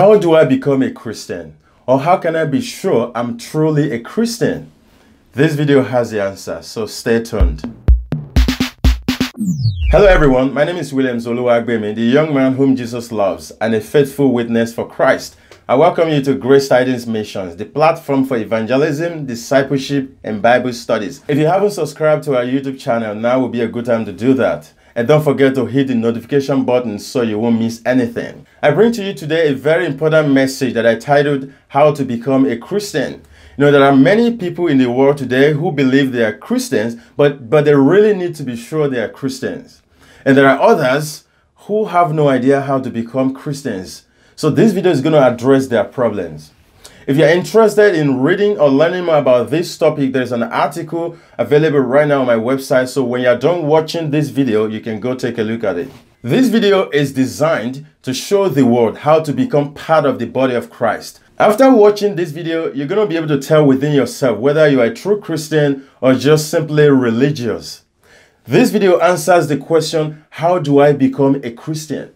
How do I become a Christian? Or how can I be sure I'm truly a Christian? This video has the answer, so stay tuned. Hello everyone, my name is William Zoluagbemi, the young man whom Jesus loves and a faithful witness for Christ. I welcome you to Grace Tidings Missions, the platform for evangelism, discipleship, and Bible studies. If you haven't subscribed to our YouTube channel, now would be a good time to do that. And don't forget to hit the notification button so you won't miss anything. I bring to you today a very important message that I titled How to Become a Christian. You know, there are many people in the world today who believe they are Christians, but, but they really need to be sure they are Christians. And there are others who have no idea how to become Christians. So this video is going to address their problems. If you're interested in reading or learning more about this topic, there's an article available right now on my website. So when you're done watching this video, you can go take a look at it. This video is designed to show the world how to become part of the body of Christ. After watching this video, you're going to be able to tell within yourself whether you are a true Christian or just simply religious. This video answers the question, how do I become a Christian?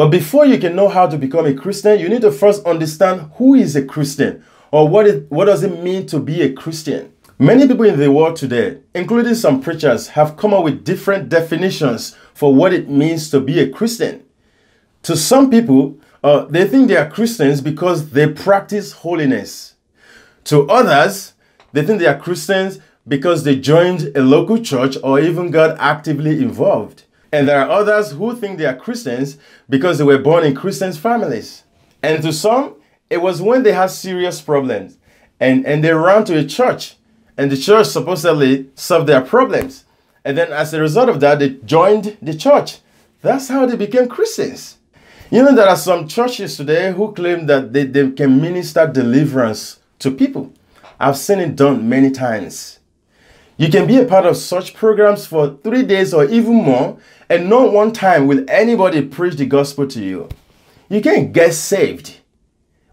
But before you can know how to become a Christian, you need to first understand who is a Christian or what, it, what does it mean to be a Christian. Many people in the world today, including some preachers, have come up with different definitions for what it means to be a Christian. To some people, uh, they think they are Christians because they practice holiness. To others, they think they are Christians because they joined a local church or even got actively involved. And there are others who think they are Christians because they were born in Christian families. And to some, it was when they had serious problems and, and they ran to a church and the church supposedly solved their problems. And then as a result of that, they joined the church. That's how they became Christians. You know, there are some churches today who claim that they, they can minister deliverance to people. I've seen it done many times. You can be a part of such programs for three days or even more, and not one time will anybody preach the gospel to you. You can't get saved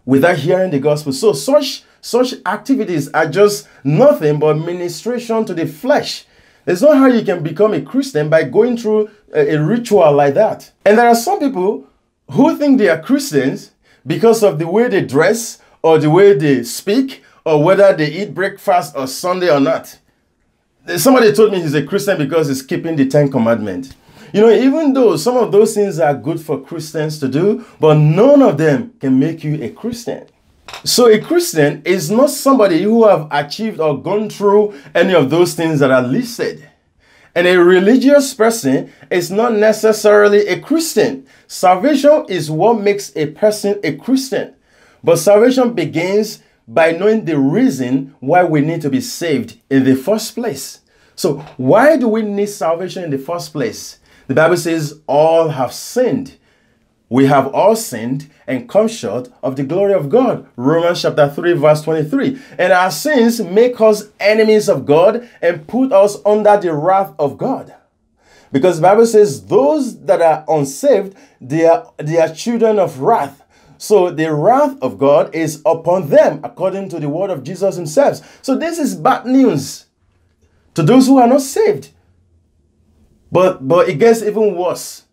without hearing the gospel. So such such activities are just nothing but ministration to the flesh. There's not how you can become a Christian by going through a, a ritual like that. And there are some people who think they are Christians because of the way they dress or the way they speak or whether they eat breakfast or Sunday or not. Somebody told me he's a Christian because he's keeping the Ten Commandments. You know, even though some of those things are good for Christians to do, but none of them can make you a Christian. So a Christian is not somebody who have achieved or gone through any of those things that are listed. And a religious person is not necessarily a Christian. Salvation is what makes a person a Christian. But salvation begins by knowing the reason why we need to be saved in the first place. So, why do we need salvation in the first place? The Bible says, All have sinned. We have all sinned and come short of the glory of God. Romans chapter 3, verse 23. And our sins make us enemies of God and put us under the wrath of God. Because the Bible says, Those that are unsaved, they are, they are children of wrath. So the wrath of God is upon them, according to the word of Jesus himself. So this is bad news to those who are not saved. But but it gets even worse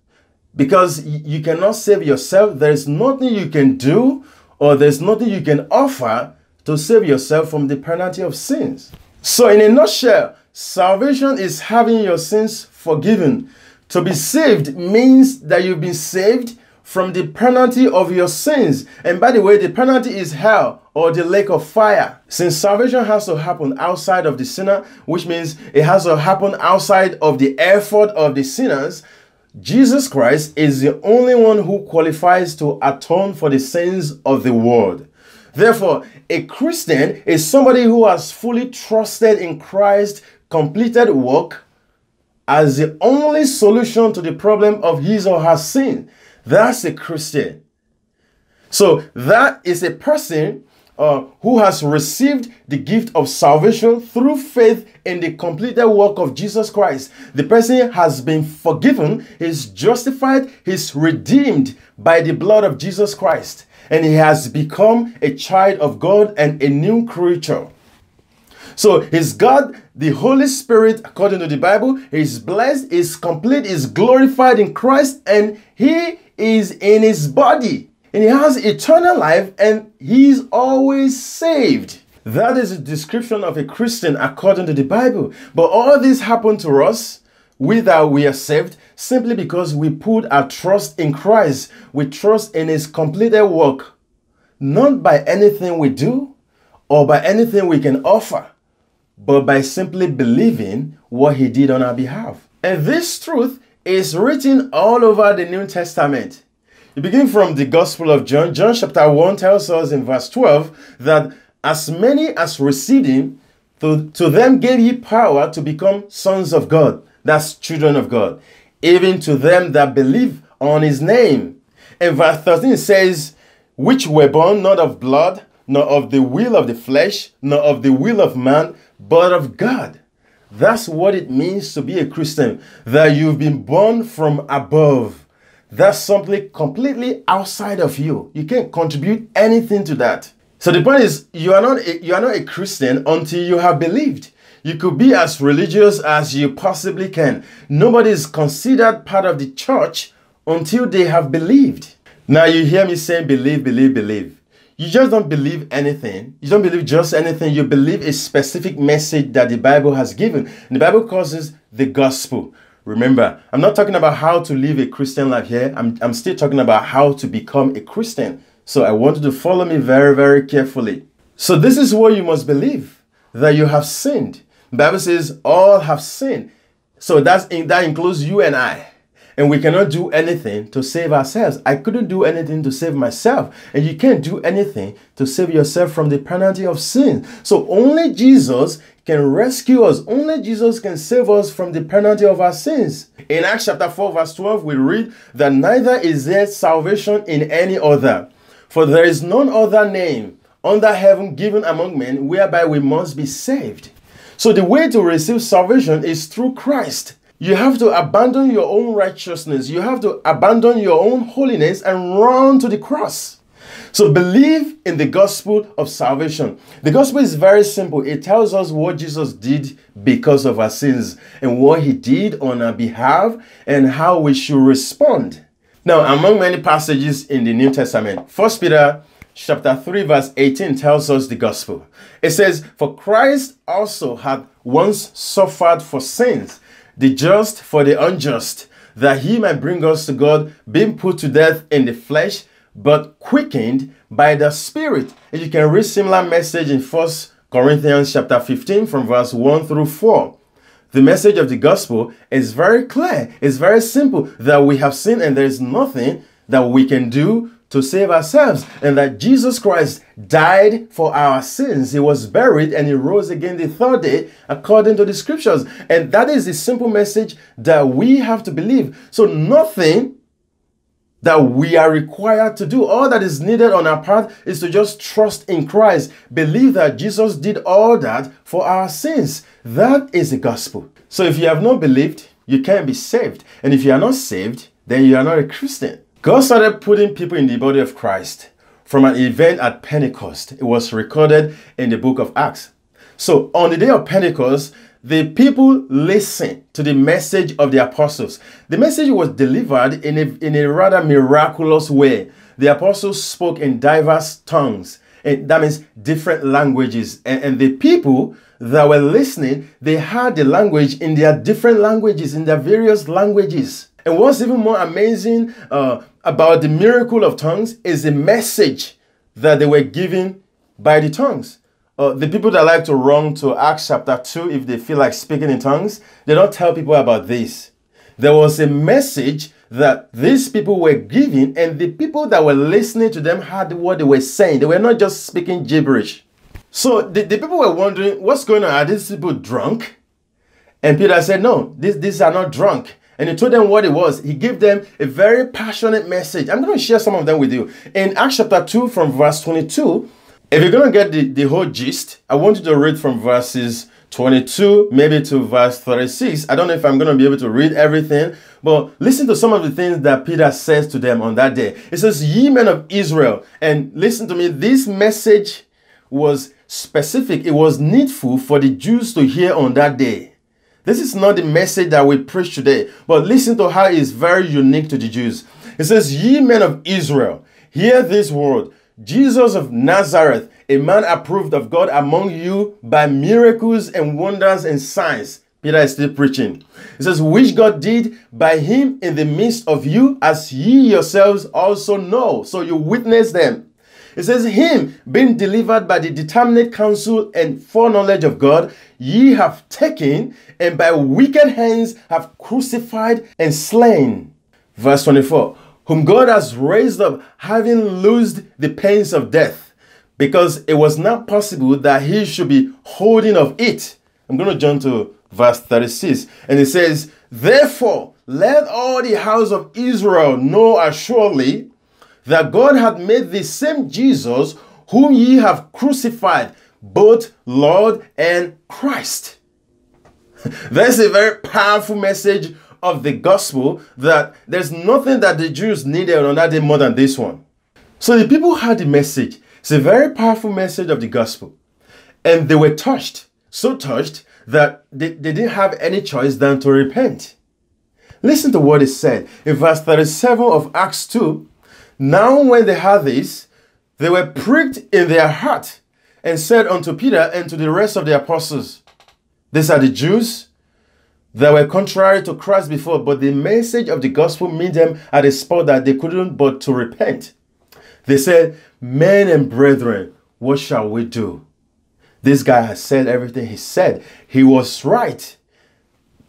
because you cannot save yourself. There's nothing you can do or there's nothing you can offer to save yourself from the penalty of sins. So in a nutshell, salvation is having your sins forgiven. To be saved means that you've been saved from the penalty of your sins. And by the way, the penalty is hell or the lake of fire. Since salvation has to happen outside of the sinner, which means it has to happen outside of the effort of the sinners, Jesus Christ is the only one who qualifies to atone for the sins of the world. Therefore, a Christian is somebody who has fully trusted in Christ's completed work as the only solution to the problem of his or her sin. That's a Christian. So that is a person uh, who has received the gift of salvation through faith in the completed work of Jesus Christ. The person has been forgiven, is justified, is redeemed by the blood of Jesus Christ, and he has become a child of God and a new creature. So his God, the Holy Spirit, according to the Bible, is blessed, is complete, is glorified in Christ, and he is in his body. and he has eternal life and he's always saved. That is a description of a Christian according to the Bible. But all this happened to us whether we are saved simply because we put our trust in Christ. We trust in his completed work, not by anything we do or by anything we can offer, but by simply believing what he did on our behalf. And this truth is written all over the New Testament. You begin from the Gospel of John. John chapter 1 tells us in verse 12 that as many as received him, to, to them gave he power to become sons of God. That's children of God. Even to them that believe on his name. And verse 13 says, Which were born not of blood, nor of the will of the flesh, nor of the will of man, but of God. That's what it means to be a Christian, that you've been born from above. That's something completely outside of you. You can't contribute anything to that. So the point is, you are not a, you are not a Christian until you have believed. You could be as religious as you possibly can. Nobody is considered part of the church until they have believed. Now you hear me saying believe, believe, believe. You just don't believe anything. You don't believe just anything. You believe a specific message that the Bible has given. And the Bible calls this the gospel. Remember, I'm not talking about how to live a Christian life here. I'm, I'm still talking about how to become a Christian. So I want you to follow me very, very carefully. So this is what you must believe that you have sinned. The Bible says all have sinned. So that's in, that includes you and I. And we cannot do anything to save ourselves. I couldn't do anything to save myself. And you can't do anything to save yourself from the penalty of sin. So only Jesus can rescue us. Only Jesus can save us from the penalty of our sins. In Acts chapter 4, verse 12, we read that neither is there salvation in any other. For there is none other name under heaven given among men whereby we must be saved. So the way to receive salvation is through Christ. You have to abandon your own righteousness. You have to abandon your own holiness and run to the cross. So believe in the gospel of salvation. The gospel is very simple. It tells us what Jesus did because of our sins and what he did on our behalf and how we should respond. Now, among many passages in the New Testament, 1 Peter chapter 3 verse 18 tells us the gospel. It says, "For Christ also had once suffered for sins, the just for the unjust, that he might bring us to God, being put to death in the flesh, but quickened by the Spirit." And you can read similar message in 1 Corinthians chapter 15 from verse 1 through 4. The message of the gospel is very clear. It's very simple that we have sinned and there is nothing that we can do to save ourselves, and that Jesus Christ died for our sins. He was buried and he rose again the third day, according to the scriptures. And that is the simple message that we have to believe. So, nothing that we are required to do. All that is needed on our part is to just trust in Christ, believe that Jesus did all that for our sins. That is the gospel. So if you have not believed, you can't be saved. And if you are not saved, then you are not a Christian. God started putting people in the body of Christ from an event at Pentecost. It was recorded in the book of Acts. So on the day of Pentecost, the people listened to the message of the apostles. The message was delivered in a, in a rather miraculous way. The apostles spoke in diverse tongues, and that means different languages. And, and the people that were listening, they heard the language in their different languages, in their various languages. And what's even more amazing uh, about the miracle of tongues is the message that they were given by the tongues. Uh, the people that like to run to Acts chapter 2, if they feel like speaking in tongues, they don't tell people about this. There was a message that these people were giving, and the people that were listening to them heard what they were saying. They were not just speaking gibberish. So the, the people were wondering, what's going on? Are these people drunk? And Peter said, no, these, these are not drunk. And he told them what it was. He gave them a very passionate message. I'm going to share some of them with you. In Acts chapter 2, from verse 22, if you're going to get the, the whole gist, I want you to read from verses 22, maybe to verse 36. I don't know if I'm going to be able to read everything, but listen to some of the things that Peter says to them on that day. It says, Ye men of Israel, and listen to me, this message was specific, it was needful for the Jews to hear on that day. This is not the message that we preach today, but listen to how it's very unique to the Jews. It says, Ye men of Israel, Hear this word Jesus of Nazareth, a man approved of God among you by miracles and wonders and signs. Peter is still preaching. He says, which God did by him in the midst of you, as ye yourselves also know. So you witness them. It says, Him being delivered by the determinate counsel and foreknowledge of God, ye have taken, and by wicked hands have crucified and slain. Verse 24 Whom God has raised up, having loosed the pains of death, because it was not possible that he should be holding of it. I'm going to jump to verse 36, and it says, Therefore, let all the house of Israel know assuredly that God had made the same Jesus whom ye have crucified, both Lord and Christ. That's a very powerful message of the gospel that there's nothing that the Jews needed on that day more than this one. So the people had the message. It's a very powerful message of the gospel. And they were touched, so touched that they, they didn't have any choice than to repent. Listen to what is said in verse 37 of Acts 2 now, when they heard this, they were pricked in their heart and said unto Peter and to the rest of the apostles, These are the Jews that were contrary to Christ before, but the message of the gospel made them at a spot that they couldn't but to repent. They said, Men and brethren, what shall we do? This guy has said everything he said. He was right.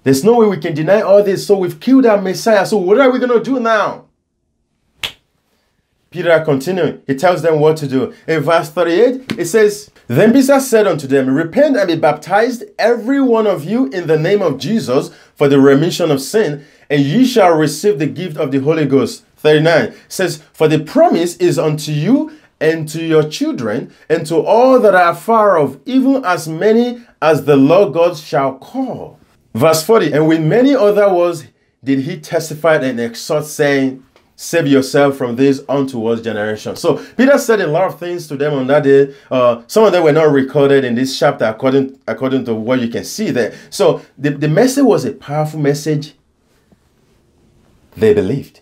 There's no way we can deny all this. So we've killed our Messiah. So what are we going to do now? Peter continuing, he tells them what to do. In verse 38, it says, Then Peter said unto them, Repent and be baptized, every one of you, in the name of Jesus, for the remission of sin, and ye shall receive the gift of the Holy Ghost. 39 says, For the promise is unto you and to your children, and to all that are far off, even as many as the Lord God shall call. Verse 40, And with many other words did he testify and exhort, saying, save yourself from this untowards generation. So Peter said a lot of things to them on that day. Uh, some of them were not recorded in this chapter according, according to what you can see there. So the, the message was a powerful message. They believed.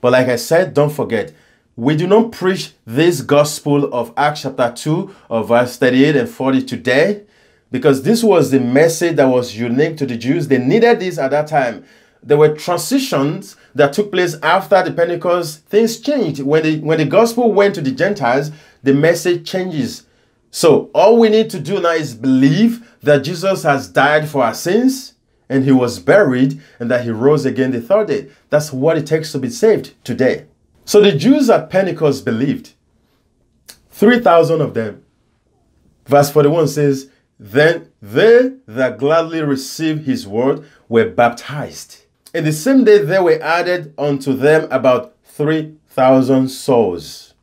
But like I said, don't forget, we do not preach this gospel of Acts chapter 2 of verse 38 and 40 today because this was the message that was unique to the Jews. They needed this at that time there were transitions that took place after the Pentecost. Things changed. When the, when the gospel went to the Gentiles, the message changes. So all we need to do now is believe that Jesus has died for our sins and he was buried and that he rose again the third day. That's what it takes to be saved today. So the Jews at Pentecost believed. 3,000 of them. Verse 41 says, Then they that gladly received his word were baptized. In the same day, there were added unto them about 3,000 souls.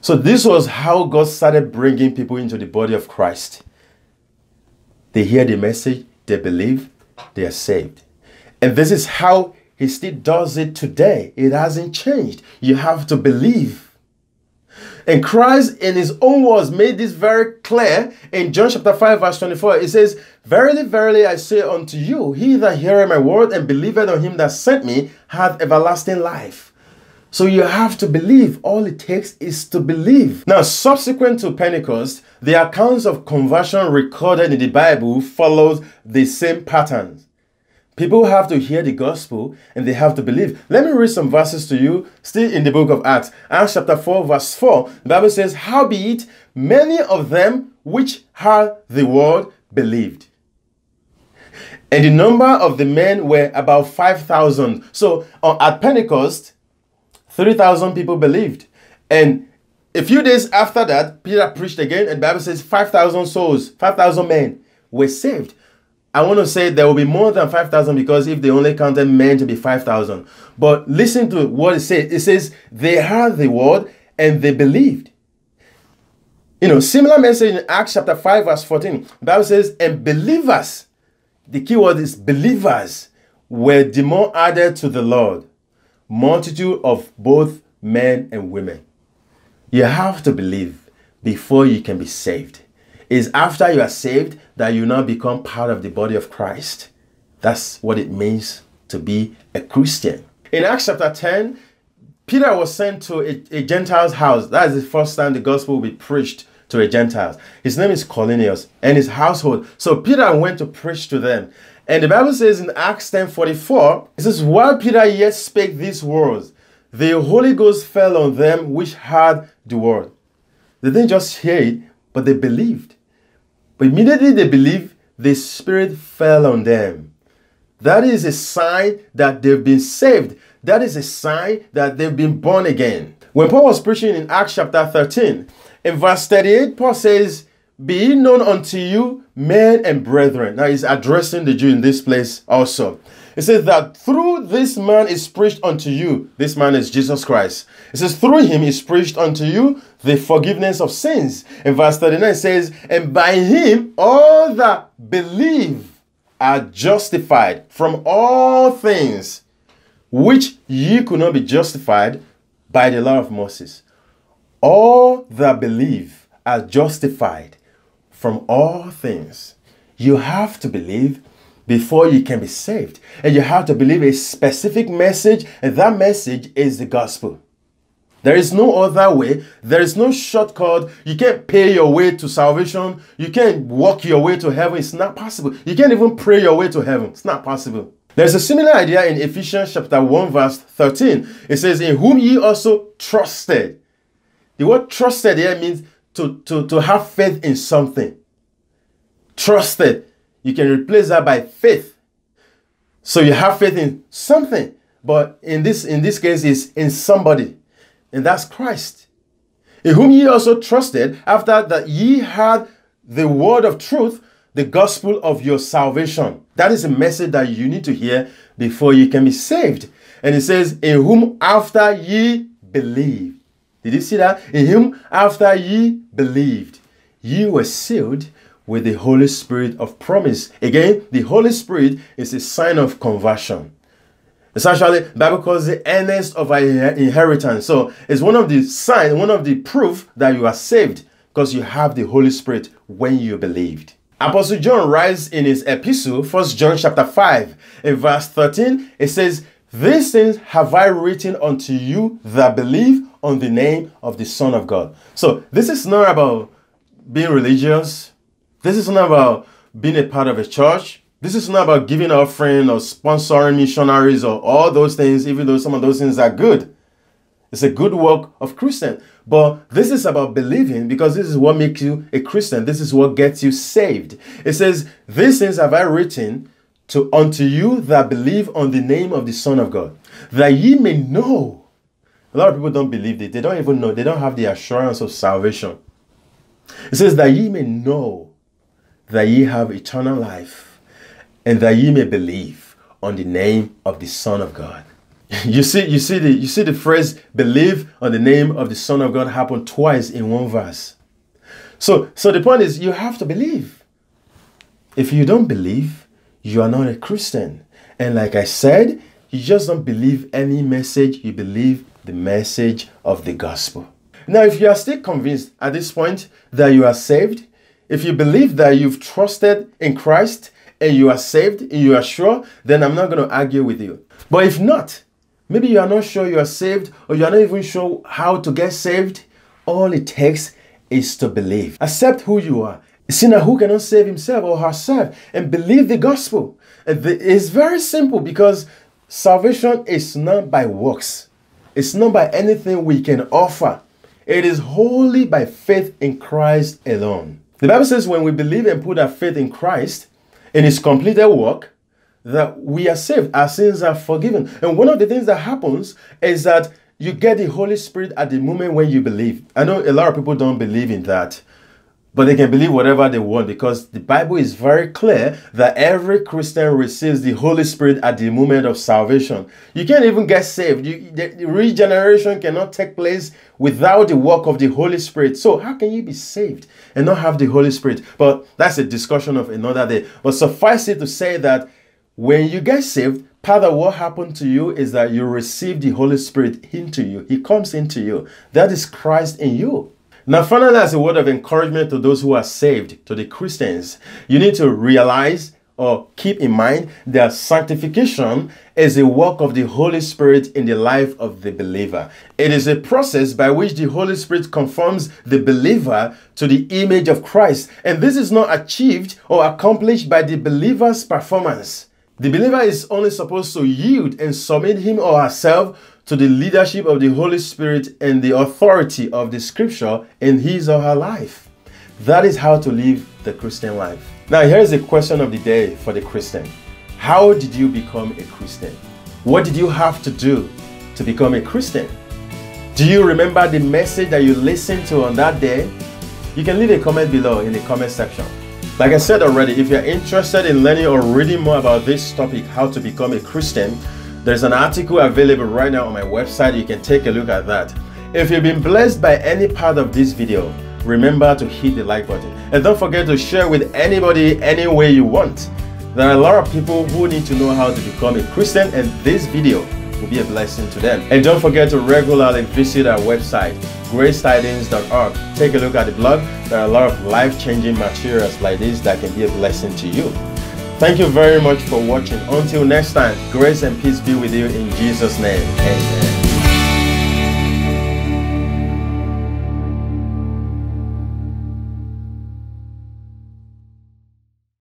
So, this was how God started bringing people into the body of Christ. They hear the message, they believe, they are saved. And this is how He still does it today. It hasn't changed. You have to believe. And Christ, in his own words, made this very clear in John chapter 5, verse 24. It says, Verily, verily, I say unto you, he that heareth my word and believeth on him that sent me hath everlasting life. So you have to believe. All it takes is to believe. Now, subsequent to Pentecost, the accounts of conversion recorded in the Bible follows the same patterns. People have to hear the gospel and they have to believe. Let me read some verses to you, still in the book of Acts. Acts chapter 4, verse 4. The Bible says, Howbeit, many of them which heard the word believed. And the number of the men were about 5,000. So uh, at Pentecost, 3,000 people believed. And a few days after that, Peter preached again, and Bible says 5,000 souls, 5,000 men were saved. I want to say there will be more than 5,000 because if they only counted men to be 5,000. But listen to what it says. It says, they heard the word and they believed. You know, similar message in Acts chapter 5, verse 14. The Bible says, and believers, the key word is believers, were the more added to the Lord, multitude of both men and women. You have to believe before you can be saved is after you are saved that you now become part of the body of Christ. That's what it means to be a Christian. In Acts chapter 10, Peter was sent to a, a Gentile's house. That is the first time the gospel will be preached to a Gentile. His name is Cornelius and his household. So Peter went to preach to them. And the Bible says in Acts 10 44, it says, While Peter yet spake these words, the Holy Ghost fell on them which heard the word. They didn't just hear it, but they believed. But immediately they believed, the Spirit fell on them. That is a sign that they've been saved. That is a sign that they've been born again. When Paul was preaching in Acts chapter 13, in verse 38, Paul says, Be known unto you, men and brethren. Now he's addressing the Jew in this place also. It says that through this man is preached unto you. This man is Jesus Christ. It says, through him is preached unto you the forgiveness of sins. In verse 39 says, And by him all that believe are justified from all things which ye could not be justified by the law of Moses. All that believe are justified from all things. You have to believe before you can be saved. And you have to believe a specific message, and that message is the gospel. There is no other way. There is no shortcut. You can't pay your way to salvation. You can't walk your way to heaven. It's not possible. You can't even pray your way to heaven. It's not possible. There's a similar idea in Ephesians chapter 1, verse 13. It says, In whom ye also trusted. The word trusted here means to, to, to have faith in something. Trusted. You can replace that by faith. So you have faith in something. But in this in this case, is in somebody and that's Christ, in whom ye also trusted, after that ye had the word of truth, the gospel of your salvation. That is a message that you need to hear before you can be saved. And it says, In whom after ye believe. Did you see that? In whom after ye believed, ye were sealed with the Holy Spirit of promise. Again, the Holy Spirit is a sign of conversion. Essentially, Bible calls the earnest of our inheritance. So it's one of the signs, one of the proof that you are saved because you have the Holy Spirit when you believed. Apostle John writes in his epistle, 1 John chapter 5, in verse 13, it says, These things have I written unto you that believe on the name of the Son of God. So this is not about being religious. This is not about being a part of a church. This is not about giving offering or sponsoring missionaries or all those things, even though some of those things are good. It's a good work of Christian. But this is about believing because this is what makes you a Christian. This is what gets you saved. It says, These things have I written to unto you that believe on the name of the Son of God, that ye may know. A lot of people don't believe it. They don't even know. They don't have the assurance of salvation. It says that ye may know that ye have eternal life and that ye may believe on the name of the Son of God. You see, you see the you see the phrase believe on the name of the Son of God happen twice in one verse. So so the point is you have to believe. If you don't believe, you are not a Christian. And like I said, you just don't believe any message, you believe the message of the gospel. Now, if you are still convinced at this point that you are saved, if you believe that you've trusted in Christ and you are saved and you are sure, then I'm not going to argue with you. But if not, maybe you are not sure you are saved or you are not even sure how to get saved, all it takes is to believe. Accept who you are. A sinner who cannot save himself or herself and believe the gospel. It's very simple because salvation is not by works. It's not by anything we can offer. It is wholly by faith in Christ alone. The Bible says when we believe and put our faith in Christ, in his completed work that we are saved, our sins are forgiven. And one of the things that happens is that you get the Holy Spirit at the moment when you believe. I know a lot of people don't believe in that. But they can believe whatever they want because the Bible is very clear that every Christian receives the Holy Spirit at the moment of salvation. You can't even get saved. You, the regeneration cannot take place without the work of the Holy Spirit. So, how can you be saved and not have the Holy Spirit? But that's a discussion of another day. But suffice it to say that when you get saved, part of what happened to you is that you receive the Holy Spirit into you. He comes into you. That is Christ in you. Now, finally, as a word of encouragement to those who are saved, to the Christians, you need to realize or keep in mind that sanctification is a work of the Holy Spirit in the life of the believer. It is a process by which the Holy Spirit conforms the believer to the image of Christ. And this is not achieved or accomplished by the believer's performance. The believer is only supposed to yield and submit him or herself to the leadership of the Holy Spirit and the authority of the scripture in his or her life. That is how to live the Christian life. Now, here's the question of the day for the Christian How did you become a Christian? What did you have to do to become a Christian? Do you remember the message that you listened to on that day? You can leave a comment below in the comment section. Like I said already, if you're interested in learning or reading more about this topic, how to become a Christian, there's an article available right now on my website. You can take a look at that. If you've been blessed by any part of this video, remember to hit the like button. And don't forget to share with anybody any way you want. There are a lot of people who need to know how to become a Christian and this video will be a blessing to them. And don't forget to regularly visit our website, gracetidings.org. Take a look at the blog. There are a lot of life-changing materials like this that can be a blessing to you. Thank you very much for watching. Until next time, grace and peace be with you in Jesus' name. Amen.